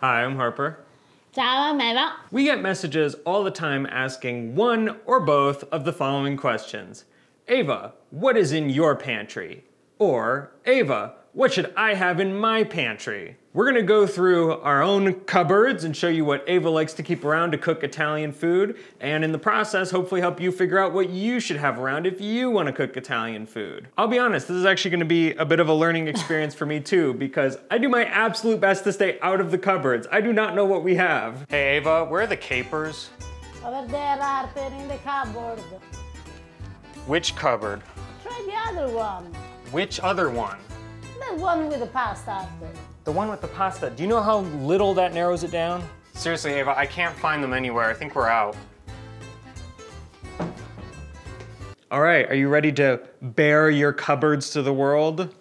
Hi, I'm Harper. We get messages all the time asking one or both of the following questions. Eva, what is in your pantry? Or, Eva, what should I have in my pantry? We're gonna go through our own cupboards and show you what Eva likes to keep around to cook Italian food, and in the process, hopefully help you figure out what you should have around if you wanna cook Italian food. I'll be honest, this is actually gonna be a bit of a learning experience for me too, because I do my absolute best to stay out of the cupboards. I do not know what we have. Hey Eva, where are the capers? Over there, Harper, in the cupboard. Which cupboard? Try the other one. Which other one? The one with the pasta, Harper. The one with the pasta. Do you know how little that narrows it down? Seriously, Eva, I can't find them anywhere. I think we're out. All right, are you ready to bare your cupboards to the world?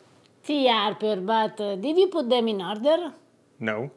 See, Harper, but uh, did you put them in order? No.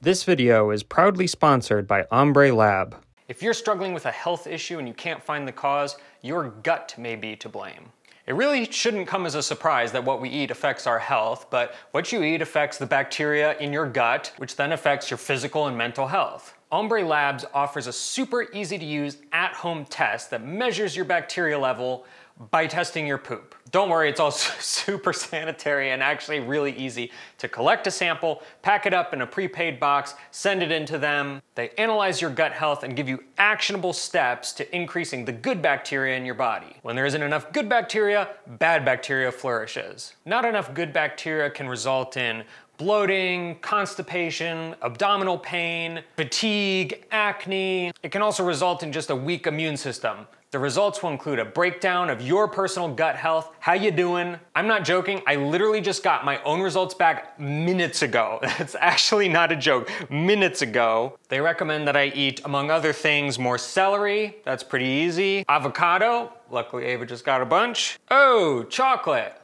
This video is proudly sponsored by Ombre Lab. If you're struggling with a health issue and you can't find the cause, your gut may be to blame. It really shouldn't come as a surprise that what we eat affects our health, but what you eat affects the bacteria in your gut, which then affects your physical and mental health. Ombre Labs offers a super easy to use at home test that measures your bacteria level by testing your poop. Don't worry, it's all super sanitary and actually really easy to collect a sample, pack it up in a prepaid box, send it into them. They analyze your gut health and give you actionable steps to increasing the good bacteria in your body. When there isn't enough good bacteria, bad bacteria flourishes. Not enough good bacteria can result in bloating, constipation, abdominal pain, fatigue, acne. It can also result in just a weak immune system. The results will include a breakdown of your personal gut health. How you doing? I'm not joking. I literally just got my own results back minutes ago. That's actually not a joke. Minutes ago. They recommend that I eat, among other things, more celery. That's pretty easy. Avocado. Luckily, Eva just got a bunch. Oh, chocolate.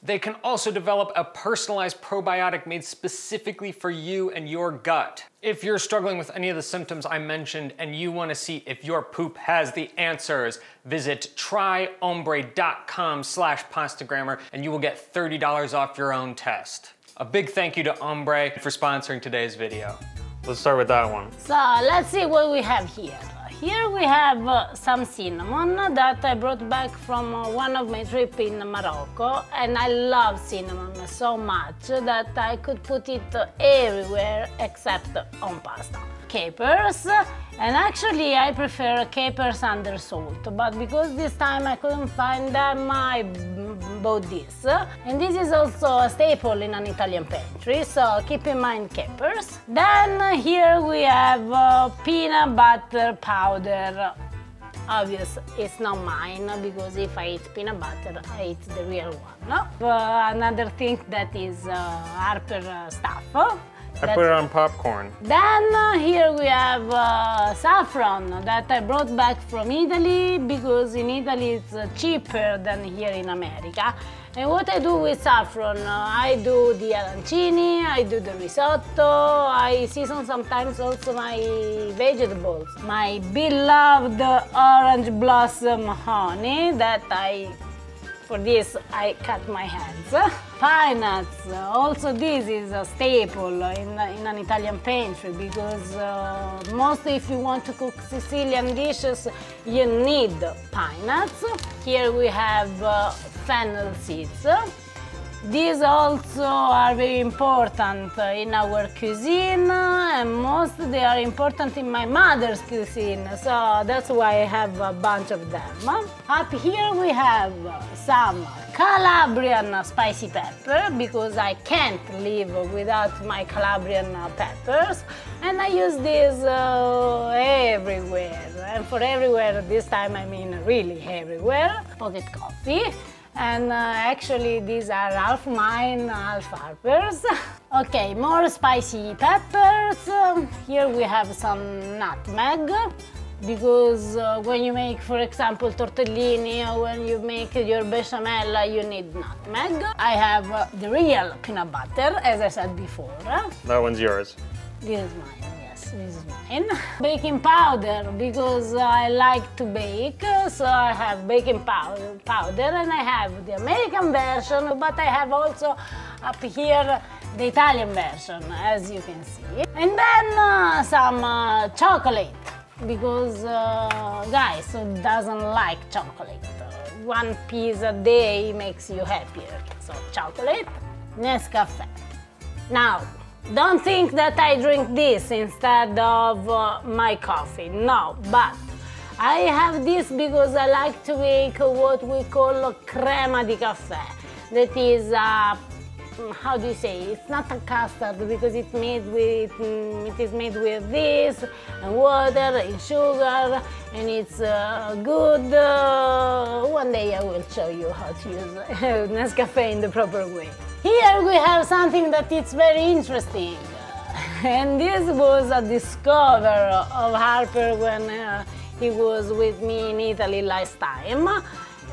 They can also develop a personalized probiotic made specifically for you and your gut. If you're struggling with any of the symptoms I mentioned and you wanna see if your poop has the answers, visit tryombre.com slash pastagrammar and you will get $30 off your own test. A big thank you to Ombre for sponsoring today's video. Let's start with that one. So let's see what we have here. Here we have uh, some cinnamon that I brought back from uh, one of my trips in Morocco and I love cinnamon so much that I could put it everywhere except on pasta. Capers and actually I prefer capers under salt but because this time I couldn't find them I bought this and this is also a staple in an Italian pantry so keep in mind capers. Then here we have uh, peanut butter powder obvious it's not mine because if I eat peanut butter I eat the real one. Another thing that is uh, Harper stuff I put it on popcorn. Then uh, here we have uh, saffron that I brought back from Italy because in Italy it's uh, cheaper than here in America. And what I do with saffron, uh, I do the arancini, I do the risotto, I season sometimes also my vegetables. My beloved orange blossom honey that I for this I cut my hands. Pine nuts, also this is a staple in, in an Italian pantry because uh, mostly if you want to cook Sicilian dishes you need pine nuts. Here we have uh, fennel seeds. These also are very important in our cuisine and most they are important in my mother's cuisine so that's why I have a bunch of them. Up here we have some Calabrian spicy pepper because I can't live without my Calabrian peppers and I use these uh, everywhere and for everywhere this time I mean really everywhere. Pocket coffee and uh, actually these are half mine, half Harper's. okay, more spicy peppers. Um, here we have some nutmeg because uh, when you make, for example, tortellini or when you make your bechamel, you need nutmeg. I have uh, the real peanut butter, as I said before. That one's yours. This is mine is mine. Baking powder, because I like to bake, so I have baking powder, powder and I have the American version, but I have also up here the Italian version, as you can see. And then uh, some uh, chocolate, because uh, guys, who doesn't like chocolate? one piece a day makes you happier. So chocolate, Nescafe. Now, don't think that I drink this instead of uh, my coffee, no, but I have this because I like to make what we call crema di caffè. That is a how do you say it's not a custard because it's made with mm, it is made with this and water and sugar and it's uh, good. Uh, one day I will show you how to use Nescafe in the proper way. Here we have something that it's very interesting. And this was a discover of Harper when uh, he was with me in Italy last time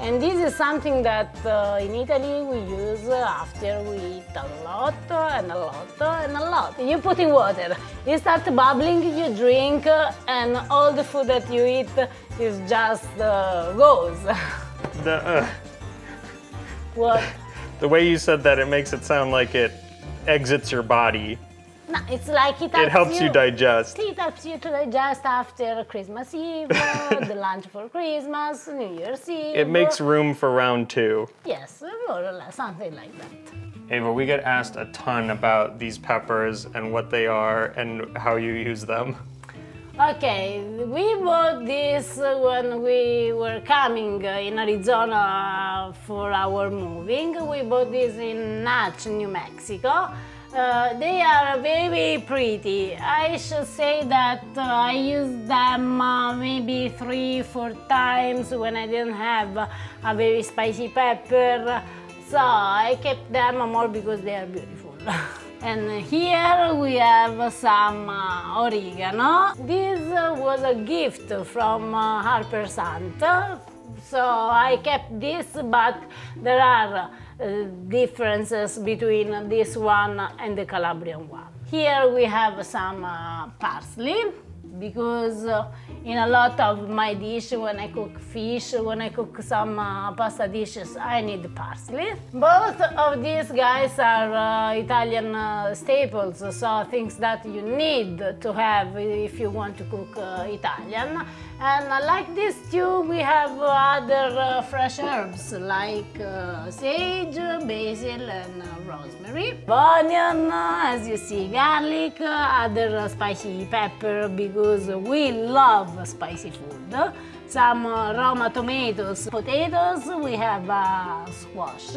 and this is something that uh, in Italy we use after we eat a lot and a lot and a lot. You put in water, you start bubbling, you drink, and all the food that you eat is just uh, goes. The, uh, what? The way you said that, it makes it sound like it exits your body no, it's like it helps, it helps you, you, digest. It helps you to digest after Christmas Eve, uh, the lunch for Christmas, New Year's Eve. It makes room for round two. Yes, more or less, something like that. Eva, we get asked a ton about these peppers and what they are and how you use them. Okay, we bought this when we were coming in Arizona for our moving. We bought this in Hatch, New Mexico. Uh, they are very pretty. I should say that uh, I used them uh, maybe three, four times when I didn't have a very spicy pepper. So I kept them more because they are beautiful. and here we have some uh, oregano. This was a gift from uh, Harper's aunt. So I kept this, but there are differences between this one and the Calabrian one. Here we have some uh, parsley because uh, in a lot of my dish when I cook fish, when I cook some uh, pasta dishes, I need parsley. Both of these guys are uh, Italian uh, staples, so things that you need to have if you want to cook uh, Italian. And like this too, we have other uh, fresh herbs like uh, sage, basil and uh, rosemary. Onion, as you see, garlic, other spicy pepper because we love spicy food. Some Roma tomatoes, potatoes, we have squash.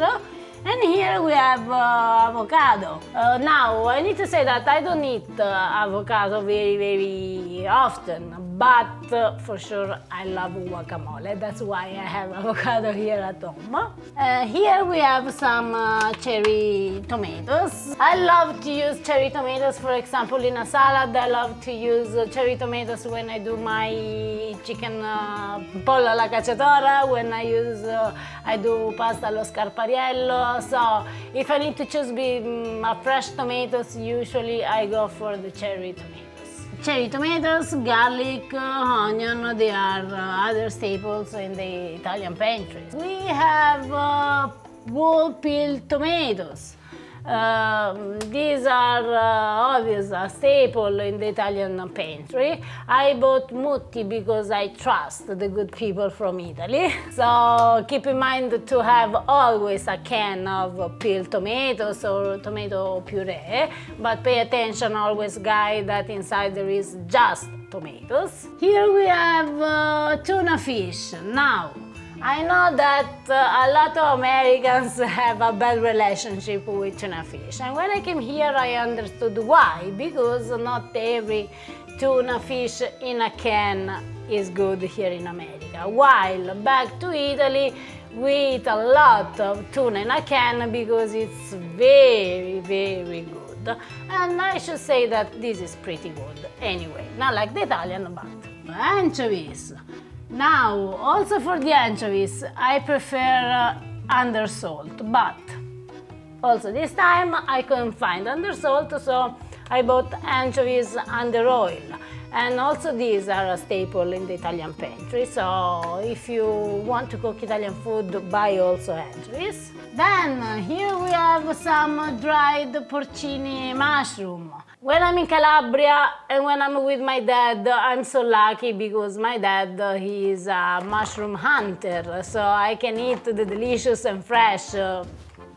And here we have uh, avocado. Uh, now, I need to say that I don't eat uh, avocado very, very often, but uh, for sure I love guacamole. That's why I have avocado here at home. Uh, here we have some uh, cherry tomatoes. I love to use cherry tomatoes, for example, in a salad. I love to use cherry tomatoes when I do my chicken pollo alla cacciatora, when I use, I do pasta allo scarpariello, so if I need to choose between mm, fresh tomatoes, usually I go for the cherry tomatoes. Cherry tomatoes, garlic, uh, onion, they are uh, other staples in the Italian pantry. We have uh, whole peeled tomatoes. Um, these are uh, obvious a staple in the Italian pantry. I bought Mutti because I trust the good people from Italy. So keep in mind to have always a can of peeled tomatoes or tomato puree, but pay attention always guys that inside there is just tomatoes. Here we have uh, tuna fish. Now, I know that uh, a lot of Americans have a bad relationship with tuna fish. And when I came here, I understood why. Because not every tuna fish in a can is good here in America. While back to Italy, we eat a lot of tuna in a can because it's very, very good. And I should say that this is pretty good anyway. Not like the Italian, but anchovies. Now, also for the anchovies, I prefer uh, under salt, but also this time I couldn't find undersalt, so I bought anchovies under oil. And also these are a staple in the Italian pantry, so if you want to cook Italian food, buy also anchovies. Then here we have some dried porcini mushroom. When I'm in Calabria and when I'm with my dad, I'm so lucky because my dad, he is a mushroom hunter, so I can eat the delicious and fresh uh,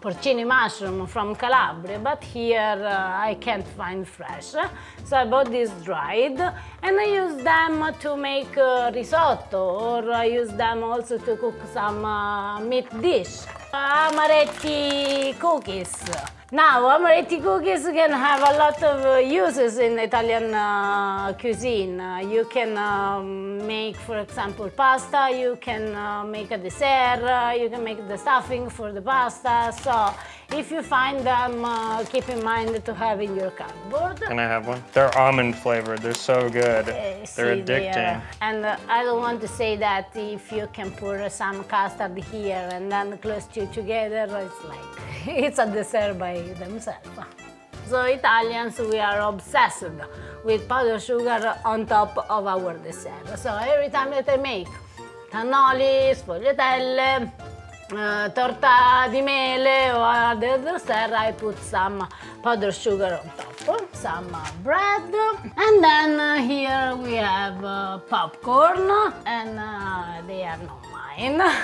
porcini mushroom from Calabria, but here uh, I can't find fresh. So I bought this dried and I use them to make uh, risotto or I use them also to cook some uh, meat dish. Amaretti cookies. Now, amaretti cookies can have a lot of uh, uses in Italian uh, cuisine. You can um, make, for example, pasta, you can uh, make a dessert, uh, you can make the stuffing for the pasta. So, if you find them, keep in mind to have in your cupboard. Can I have one? They're almond flavored. They're so good. Uh, They're see, addicting. and uh, I don't want to say that if you can pour some custard here and then close two together, it's like it's a dessert by themselves. So Italians, we are obsessed with powdered sugar on top of our dessert. So every time that I make cannoli, sfogliatelle, uh, torta di mele or other dessert, I put some powdered sugar on top, some bread, and then uh, here we have uh, popcorn, and uh, they are not mine.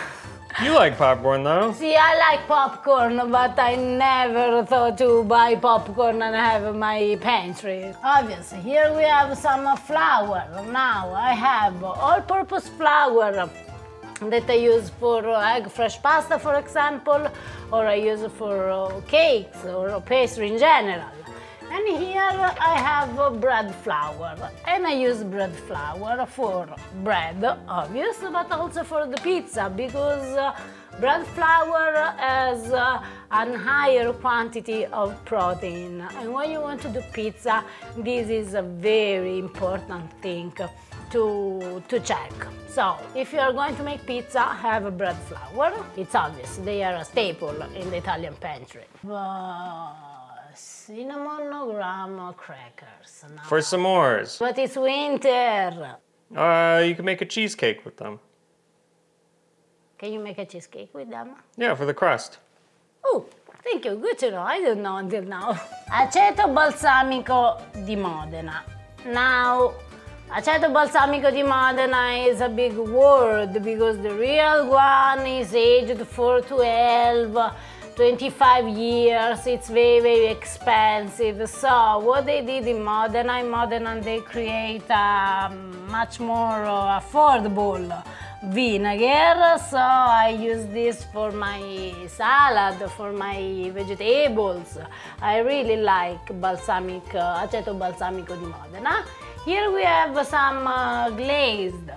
You like popcorn though. See, I like popcorn, but I never thought to buy popcorn and have in my pantry. Obviously, here we have some flour. Now I have all-purpose flour that I use for egg fresh pasta, for example, or I use for uh, cakes or pastry in general. And here I have uh, bread flour, and I use bread flour for bread, obvious, but also for the pizza because uh, bread flour has uh, a higher quantity of protein. And when you want to do pizza, this is a very important thing to, to check. So, if you are going to make pizza, have a bread flour. It's obvious, they are a staple in the Italian pantry. Uh, cinnamon graham crackers. No. For s'mores. But it's winter. Uh, you can make a cheesecake with them. Can you make a cheesecake with them? Yeah, for the crust. Oh, thank you. Good to know. I didn't know until now. Aceto balsamico di Modena. Now, aceto balsamico di Modena is a big word because the real one is aged for 12, 25 years. It's very, very expensive. So, what they did in Modena, in Modena, they create a much more affordable vinegar so I use this for my salad for my vegetables I really like balsamic aceto balsamico di Modena here we have some uh, glazed.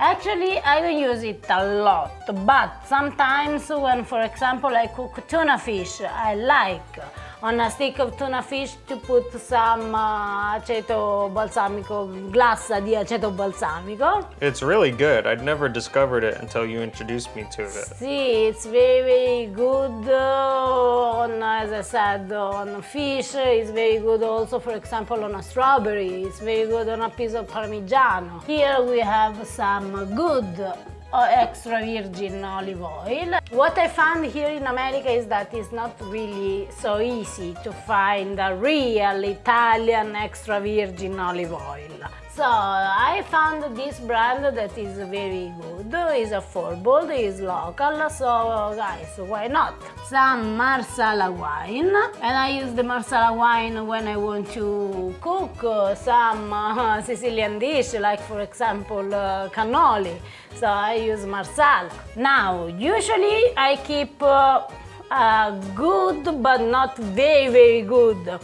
Actually, I don't use it a lot, but sometimes when, for example, I cook tuna fish, I like on a stick of tuna fish to put some uh, aceto balsamico, glassa di aceto balsamico. It's really good. I'd never discovered it until you introduced me to it. See, it's very, very good uh, on, as I said, on fish. It's very good also, for example, on a strawberry. It's very good on a piece of Parmigiano. Here we have some good extra virgin olive oil. What I found here in America is that it's not really so easy to find a real Italian extra virgin olive oil. So I found this brand that is very good, is affordable, is local, so guys, why not? Some Marsala wine, and I use the Marsala wine when I want to cook uh, some uh, Sicilian dish, like for example uh, cannoli. So I use Marsala. Now, usually I keep uh, a good but not very very good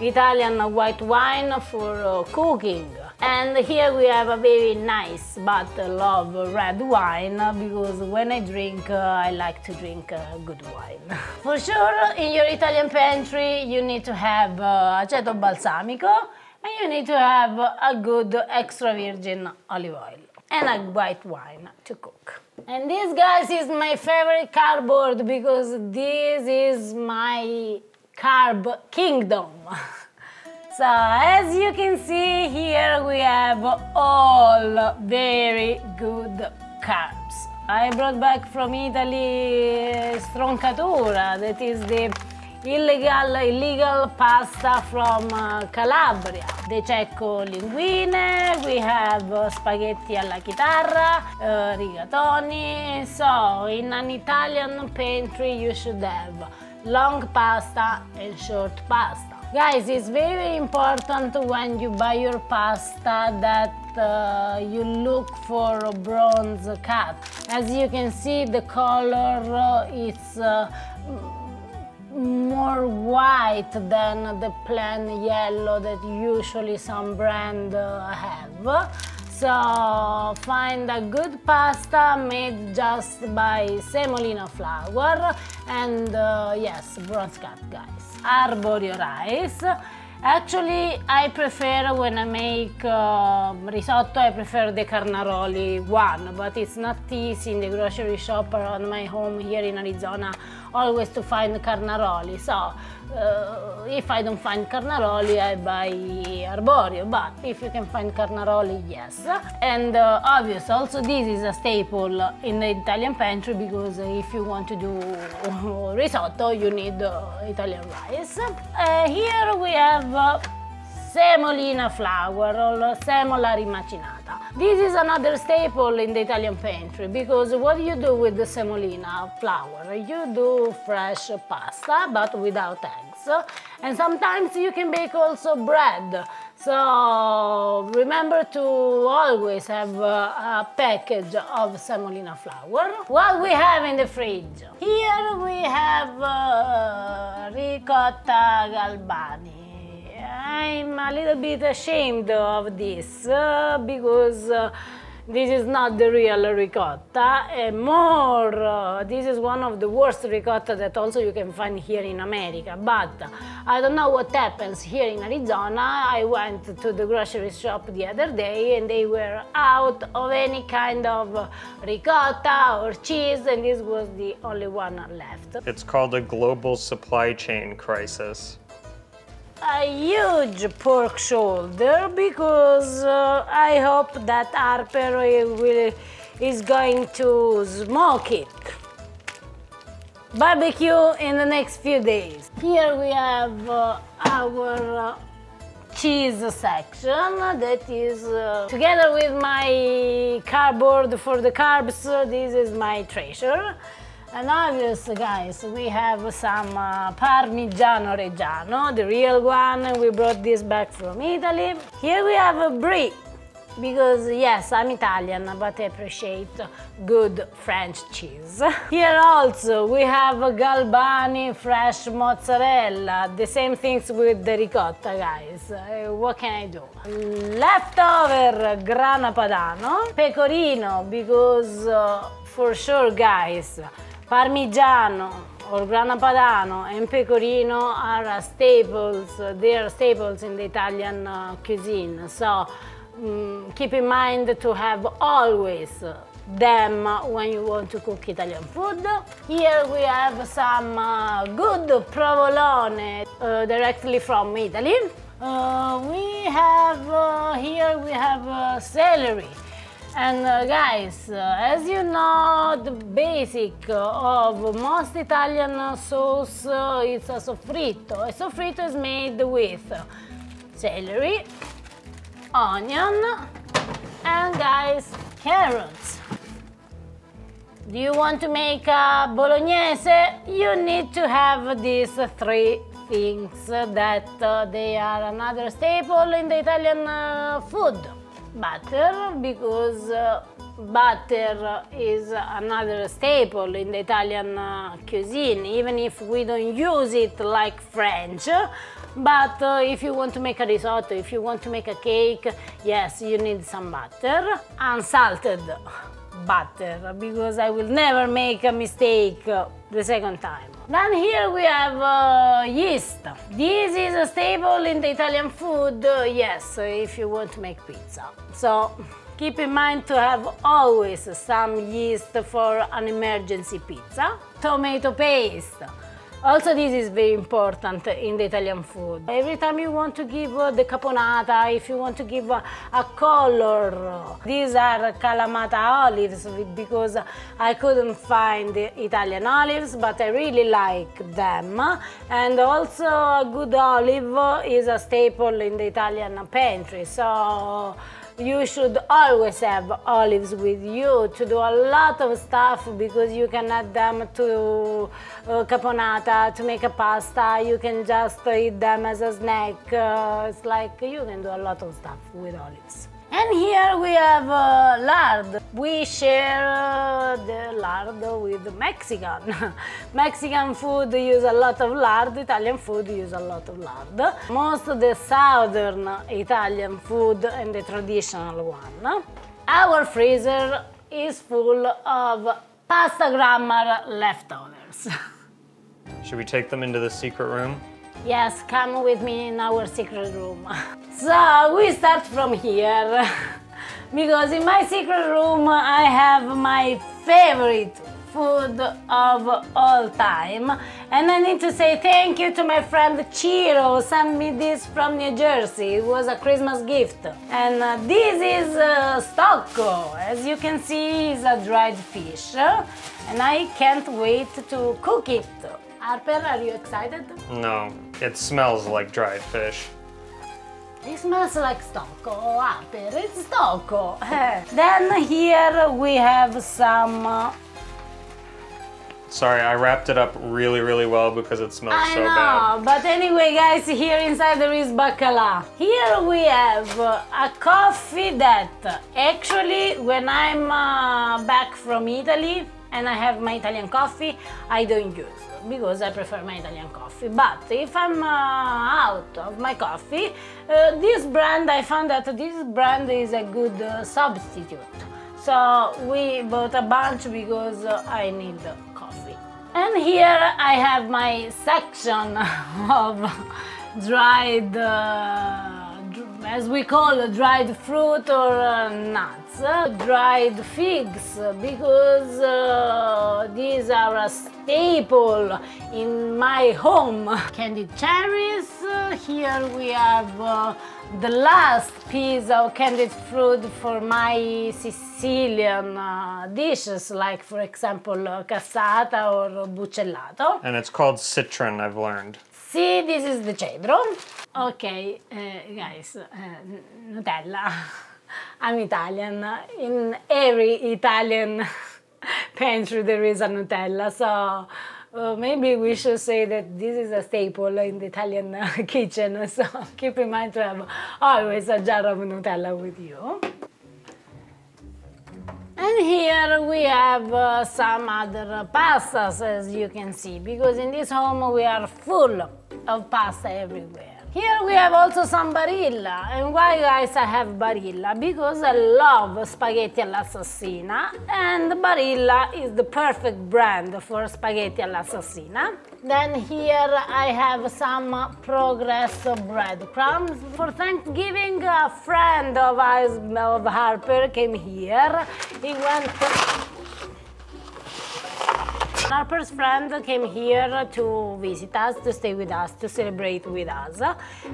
Italian white wine for uh, cooking. And here we have a very nice bottle of red wine because when I drink, uh, I like to drink uh, good wine. For sure, in your Italian pantry, you need to have uh, aceto balsamico and you need to have a good extra virgin olive oil and a white wine to cook. And this, guys, is my favorite cardboard because this is my carb kingdom. So as you can see here we have all very good carbs. I brought back from Italy stroncatura, that is the illegal, illegal pasta from uh, Calabria. The cecco linguine, we have uh, spaghetti alla chitarra, uh, rigatoni. So in an Italian pantry you should have long pasta and short pasta. Guys, it's very important when you buy your pasta that uh, you look for a bronze cut. As you can see, the color uh, is uh, more white than the plain yellow that usually some brand uh, have. So find a good pasta made just by semolina flour and uh, yes, bronze cut guys. Arborio rice. Actually, I prefer when I make uh, risotto, I prefer the Carnaroli one, but it's not easy in the grocery shop around my home here in Arizona always to find Carnaroli. So uh, if I don't find Carnaroli, I buy Arborio, but if you can find Carnaroli, yes. And uh, obvious, also this is a staple in the Italian pantry because if you want to do risotto, you need uh, Italian rice. Uh, here we have uh, semolina flour or semola rimacinata. This is another staple in the Italian pantry because what you do with the semolina flour? You do fresh pasta but without eggs and sometimes you can bake also bread. So remember to always have a package of semolina flour. What we have in the fridge? Here we have uh, ricotta galbani. I'm a little bit ashamed of this uh, because uh, this is not the real ricotta. And more, uh, this is one of the worst ricotta that also you can find here in America. But I don't know what happens here in Arizona. I went to the grocery shop the other day and they were out of any kind of ricotta or cheese and this was the only one left. It's called a global supply chain crisis a huge pork shoulder because uh, I hope that Harper will, is going to smoke it. Barbecue in the next few days. Here we have uh, our uh, cheese section that is uh, together with my cardboard for the carbs this is my treasure and obviously, guys, we have some uh, Parmigiano Reggiano, the real one. We brought this back from Italy. Here we have a brie, because yes, I'm Italian, but I appreciate good French cheese. Here also we have Galbani fresh mozzarella, the same things with the ricotta, guys. Uh, what can I do? Leftover grana padano, pecorino, because uh, for sure, guys, Parmigiano or Grana Padano and Pecorino are staples, they are staples in the Italian uh, cuisine. So um, keep in mind to have always them when you want to cook Italian food. Here we have some uh, good provolone uh, directly from Italy. Uh, we have uh, here we have uh, celery and uh, guys, uh, as you know, the basic of most Italian sauce uh, is a soffritto. A soffritto is made with celery, onion, and guys, carrots. Do you want to make a bolognese? You need to have these three things that uh, they are another staple in the Italian uh, food butter because uh, butter is another staple in the Italian uh, cuisine even if we don't use it like French. But uh, if you want to make a risotto, if you want to make a cake, yes, you need some butter, unsalted butter because I will never make a mistake the second time. Then here we have uh, yeast. This is a staple in the Italian food, uh, yes, if you want to make pizza. So keep in mind to have always some yeast for an emergency pizza. Tomato paste. Also, this is very important in the Italian food. Every time you want to give uh, the caponata, if you want to give a, a color, these are Kalamata olives because I couldn't find Italian olives, but I really like them. And also, a good olive is a staple in the Italian pantry. So you should always have olives with you to do a lot of stuff because you can add them to uh, caponata, to make a pasta, you can just eat them as a snack. Uh, it's like you can do a lot of stuff with olives. And here we have uh, lard. We share uh, the lard with Mexican. Mexican food use a lot of lard, Italian food use a lot of lard. Most of the southern Italian food and the traditional one. Our freezer is full of pasta grammar leftovers. Should we take them into the secret room? Yes, come with me in our secret room. so we start from here. because in my secret room I have my favorite food of all time. And I need to say thank you to my friend Ciro, sent me this from New Jersey. It was a Christmas gift. And uh, this is uh, stocco. As you can see, it's a dried fish. And I can't wait to cook it. Harper, are you excited? No, it smells like dried fish. It smells like stocco, Harper, it's stocco. then here we have some... Uh... Sorry, I wrapped it up really, really well because it smells I so know, bad. but anyway guys, here inside there is bacala. Here we have uh, a coffee that actually when I'm uh, back from Italy and I have my Italian coffee, I don't use because I prefer my Italian coffee. But if I'm uh, out of my coffee, uh, this brand, I found that this brand is a good uh, substitute. So we bought a bunch because uh, I need coffee. And here I have my section of dried uh, as we call dried fruit or uh, nuts, uh, dried figs, because uh, these are a staple in my home. Candied cherries, here we have uh, the last piece of candied fruit for my Sicilian uh, dishes, like for example uh, cassata or buccellato. And it's called citron, I've learned. See, this is the cedro. Okay, uh, guys, uh, Nutella. I'm Italian. In every Italian pantry there is a Nutella, so uh, maybe we should say that this is a staple in the Italian kitchen, so keep in mind to have always a jar of Nutella with you. And here we have uh, some other pastas as you can see, because in this home we are full of pasta everywhere. Here we have also some Barilla. And why guys I have Barilla? Because I love spaghetti alla all'assassina and Barilla is the perfect brand for spaghetti alla all'assassina. Then here I have some Progresso breadcrumbs. For Thanksgiving, a friend of ours, of Harper, came here. He went Harper's friend came here to visit us, to stay with us, to celebrate with us.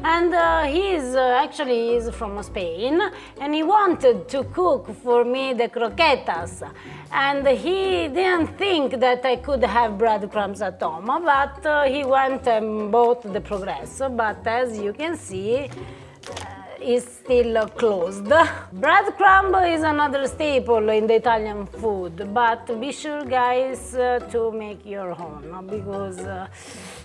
And uh, is uh, actually is from Spain and he wanted to cook for me the croquetas. And he didn't think that I could have breadcrumbs at home, but uh, he went and bought the Progresso. But as you can see, is still closed. Bread Breadcrumb is another staple in the Italian food, but be sure guys uh, to make your own because uh,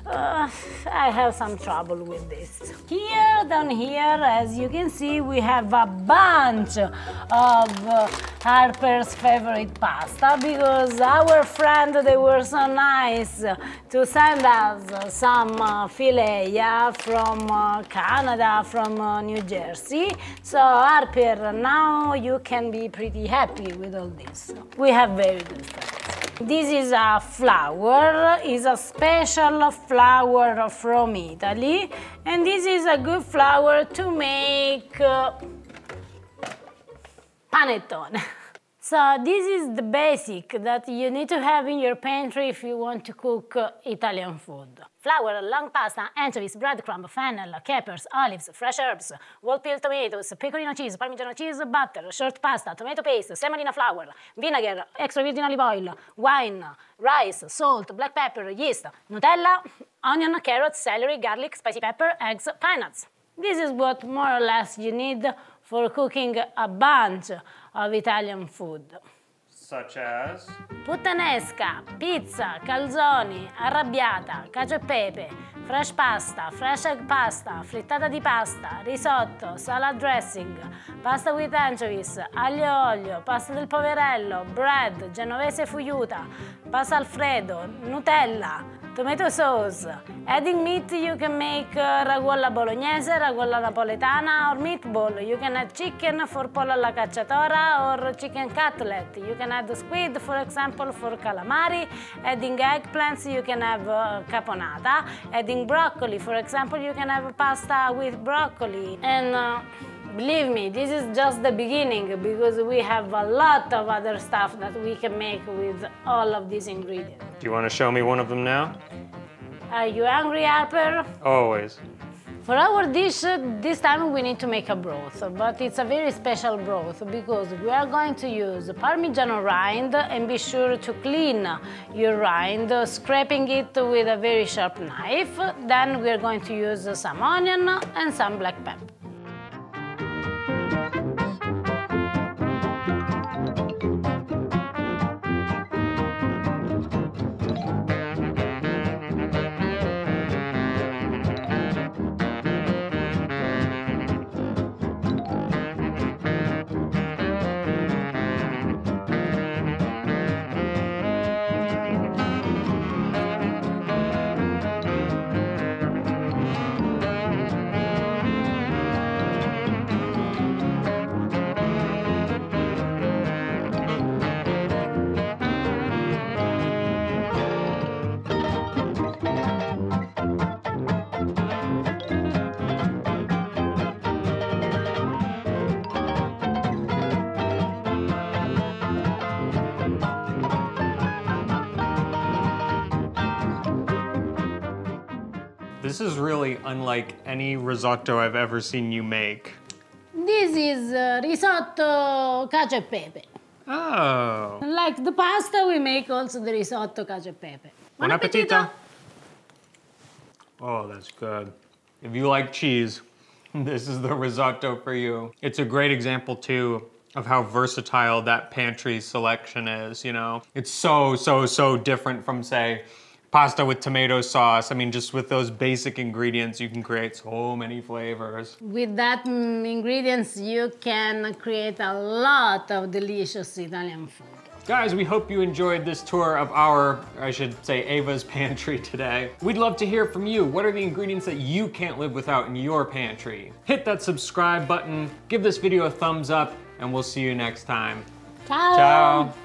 uh, I have some trouble with this. Here, down here, as you can see, we have a bunch of uh, Harper's favorite pasta because our friend, they were so nice to send us some uh, filet from uh, Canada, from New Jersey. So Harper, now you can be pretty happy with all this. We have very good friends. This is a flower, is a special flower from Italy and this is a good flower to make uh, panettone. So this is the basic that you need to have in your pantry if you want to cook uh, Italian food. Flour, long pasta, anchovies, breadcrumb, fennel, capers, olives, fresh herbs, whole-peeled tomatoes, pecorino cheese, parmigiano cheese, butter, short pasta, tomato paste, semolina flour, vinegar, extra virgin olive oil, wine, rice, salt, black pepper, yeast, Nutella, onion, carrots, celery, garlic, spicy pepper, eggs, pine nuts. This is what more or less you need for cooking a bunch of Italian food. Such as? Puttanesca, pizza, calzoni, arrabbiata, cacio e pepe, fresh pasta, fresh egg pasta, frittata di pasta, risotto, salad dressing, pasta with anchovies, aglio e olio, pasta del poverello, bread, genovese fuiuta, pasta alfredo, Nutella, tomato sauce. Adding meat, you can make uh, ragù alla bolognese, ragù alla napoletana or meatball. You can add chicken for pollo alla cacciatora or chicken cutlet. You can add squid, for example, for calamari. Adding eggplants, you can have uh, caponata. Adding broccoli, for example, you can have pasta with broccoli. And uh, Believe me, this is just the beginning because we have a lot of other stuff that we can make with all of these ingredients. Do you want to show me one of them now? Are you hungry, Harper? Always. For our dish, uh, this time we need to make a broth, but it's a very special broth because we are going to use Parmigiano rind and be sure to clean your rind, scraping it with a very sharp knife. Then we are going to use some onion and some black pepper. This is really unlike any risotto I've ever seen you make. This is uh, risotto cacio e pepe. Oh. Like the pasta, we make also the risotto cacio e pepe. Buon appetito. Oh, that's good. If you like cheese, this is the risotto for you. It's a great example too of how versatile that pantry selection is, you know? It's so, so, so different from say, pasta with tomato sauce. I mean, just with those basic ingredients, you can create so many flavors. With that mm, ingredients, you can create a lot of delicious Italian food. Guys, we hope you enjoyed this tour of our, I should say, Eva's pantry today. We'd love to hear from you. What are the ingredients that you can't live without in your pantry? Hit that subscribe button, give this video a thumbs up, and we'll see you next time. Ciao! Ciao!